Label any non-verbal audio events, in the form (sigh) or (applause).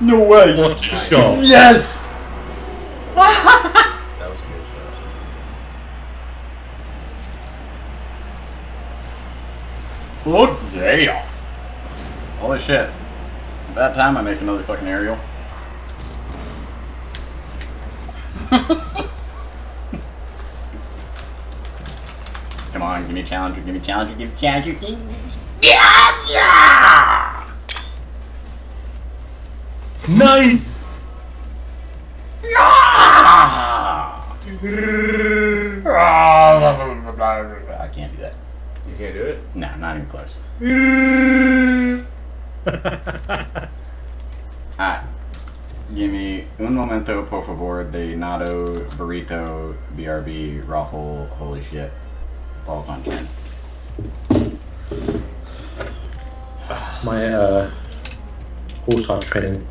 No way. What a shot. Yes. (laughs) That was a good shot. Look, yeah. Holy shit. About time I make another fucking aerial. (laughs) Come on, give me a challenger, give me a challenger, give me a challenger, give me Yeah, yeah! Nice! Ah! I can't do that. You can't do it? No, not even close. (laughs) Alright. Give me un momento, por favor, de nado, burrito, BRB, raffle, holy shit. Balls on chin. It's my uh, all-star training